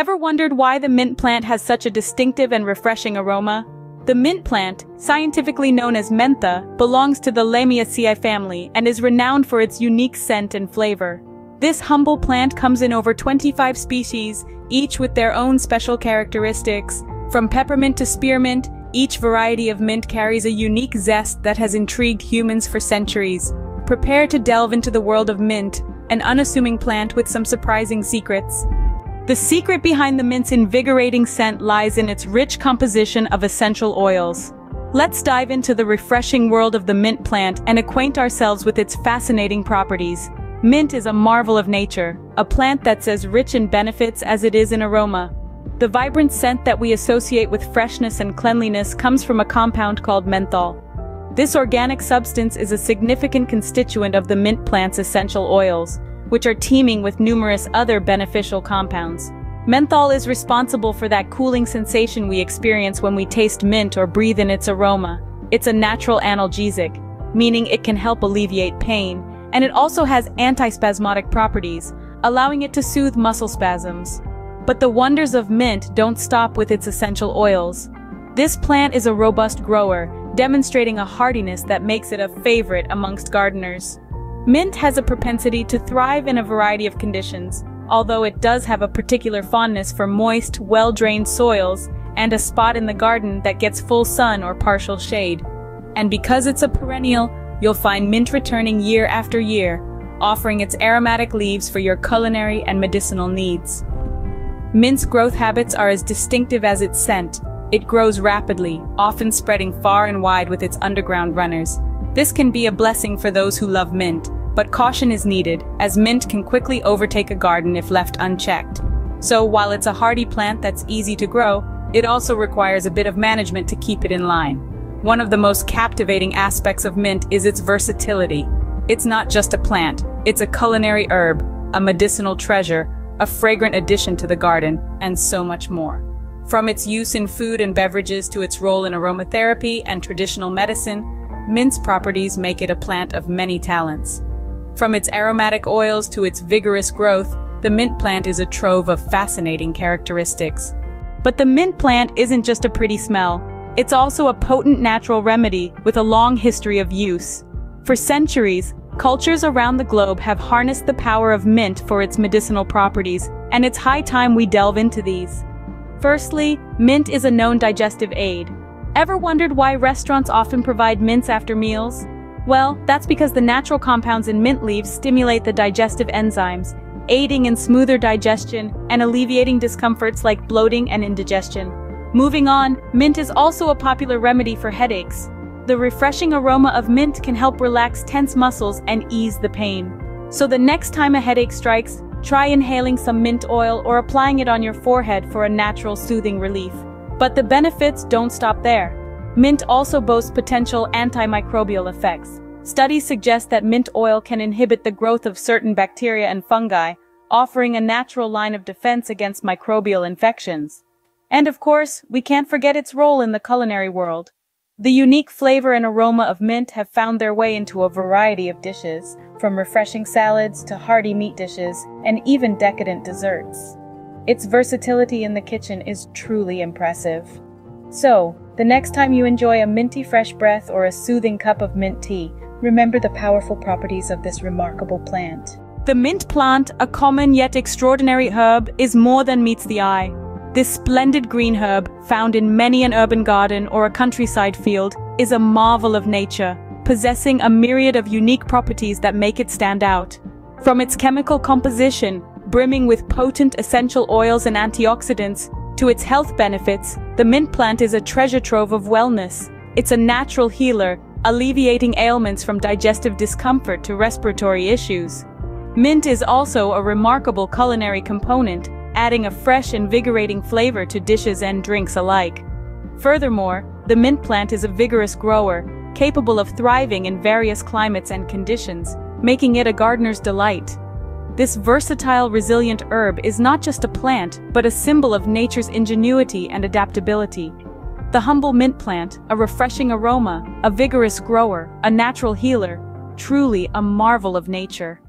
Ever wondered why the mint plant has such a distinctive and refreshing aroma? The mint plant, scientifically known as mentha, belongs to the Lamiaceae family and is renowned for its unique scent and flavor. This humble plant comes in over 25 species, each with their own special characteristics. From peppermint to spearmint, each variety of mint carries a unique zest that has intrigued humans for centuries. Prepare to delve into the world of mint, an unassuming plant with some surprising secrets. The secret behind the mint's invigorating scent lies in its rich composition of essential oils. Let's dive into the refreshing world of the mint plant and acquaint ourselves with its fascinating properties. Mint is a marvel of nature, a plant that's as rich in benefits as it is in aroma. The vibrant scent that we associate with freshness and cleanliness comes from a compound called menthol. This organic substance is a significant constituent of the mint plant's essential oils, which are teeming with numerous other beneficial compounds. Menthol is responsible for that cooling sensation we experience when we taste mint or breathe in its aroma. It's a natural analgesic, meaning it can help alleviate pain, and it also has antispasmodic properties, allowing it to soothe muscle spasms. But the wonders of mint don't stop with its essential oils. This plant is a robust grower, demonstrating a hardiness that makes it a favorite amongst gardeners. Mint has a propensity to thrive in a variety of conditions, although it does have a particular fondness for moist, well-drained soils and a spot in the garden that gets full sun or partial shade. And because it's a perennial, you'll find mint returning year after year, offering its aromatic leaves for your culinary and medicinal needs. Mint's growth habits are as distinctive as its scent. It grows rapidly, often spreading far and wide with its underground runners. This can be a blessing for those who love mint, but caution is needed, as mint can quickly overtake a garden if left unchecked. So while it's a hardy plant that's easy to grow, it also requires a bit of management to keep it in line. One of the most captivating aspects of mint is its versatility. It's not just a plant, it's a culinary herb, a medicinal treasure, a fragrant addition to the garden, and so much more. From its use in food and beverages to its role in aromatherapy and traditional medicine, Mint's properties make it a plant of many talents. From its aromatic oils to its vigorous growth, the mint plant is a trove of fascinating characteristics. But the mint plant isn't just a pretty smell. It's also a potent natural remedy with a long history of use. For centuries, cultures around the globe have harnessed the power of mint for its medicinal properties, and it's high time we delve into these. Firstly, mint is a known digestive aid. Ever wondered why restaurants often provide mints after meals? Well, that's because the natural compounds in mint leaves stimulate the digestive enzymes, aiding in smoother digestion and alleviating discomforts like bloating and indigestion. Moving on, mint is also a popular remedy for headaches. The refreshing aroma of mint can help relax tense muscles and ease the pain. So the next time a headache strikes, try inhaling some mint oil or applying it on your forehead for a natural soothing relief. But the benefits don't stop there. Mint also boasts potential antimicrobial effects. Studies suggest that mint oil can inhibit the growth of certain bacteria and fungi, offering a natural line of defense against microbial infections. And of course, we can't forget its role in the culinary world. The unique flavor and aroma of mint have found their way into a variety of dishes, from refreshing salads to hearty meat dishes, and even decadent desserts. Its versatility in the kitchen is truly impressive. So, the next time you enjoy a minty fresh breath or a soothing cup of mint tea, remember the powerful properties of this remarkable plant. The mint plant, a common yet extraordinary herb, is more than meets the eye. This splendid green herb, found in many an urban garden or a countryside field, is a marvel of nature, possessing a myriad of unique properties that make it stand out. From its chemical composition, brimming with potent essential oils and antioxidants, to its health benefits, the mint plant is a treasure trove of wellness. It's a natural healer, alleviating ailments from digestive discomfort to respiratory issues. Mint is also a remarkable culinary component, adding a fresh, invigorating flavor to dishes and drinks alike. Furthermore, the mint plant is a vigorous grower, capable of thriving in various climates and conditions, making it a gardener's delight. This versatile, resilient herb is not just a plant, but a symbol of nature's ingenuity and adaptability. The humble mint plant, a refreshing aroma, a vigorous grower, a natural healer, truly a marvel of nature.